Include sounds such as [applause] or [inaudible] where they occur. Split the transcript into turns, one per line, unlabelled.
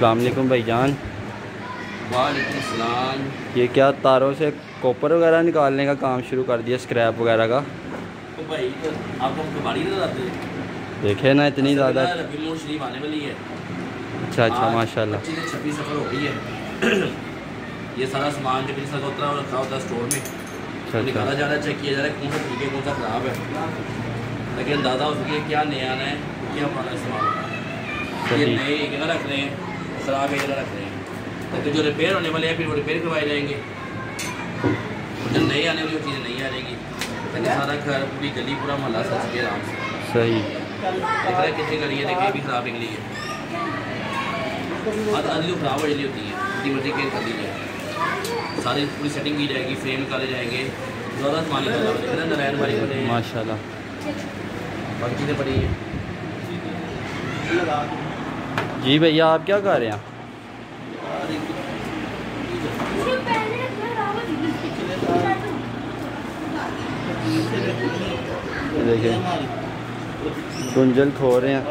अलैक्म भाईजान
वालेकुम सलाम।
ये क्या तारों से कॉपर वगैरह निकालने का काम शुरू कर दिया स्क्रैप वगैरह का?
तो भाई तो हैं
देखे ना इतनी ज़्यादा। अच्छा अच्छा माशाल्लाह।
छब्बीस सफ़र हो गई है। [clears throat] ये सारा सामान जो पिछले उतरा और रखा होता है स्टोर में।
अच्छा
निकाला
अच्छा
जा रहा है चेक किया जा रहा है कौन सा ठीक है कौन सा ख़राब है। ताकि अंदाज़ा हो सके क्या नया आना है क्या पुराना इस्तेमाल होना है। ये नए रख रहे हैं। ख़राब जगह रख रहे हैं। ताकि जो रिपेयर होने वाले हैं फिर वो रिपेयर करवाए जाएँगे। और जो नए आने वाली वो चीज़ें नहीं आ जाएँगी। ताकि सारा घर पूरी गली पूरा मोहल्ला सज सके आराम से।
सही।
देख रहा है कितनी गली है देखिए भी खराब निकली है। आधी आधी तो खराब हो होती है इतनी मर्ज़ी केयर कर जाए। सारी पूरी सेटिंग की जाएगी फ्रेम निकाले जाएँगे। ज़्यादा सामान निकाला देख रहे नारायण वाली बने हैं।
माशाल्लाह।
बाकी चीज़ें पड़ी हैं।
जी भैया आप क्या कर रहे हैं? देखिए गुंजल खो रहे हैं।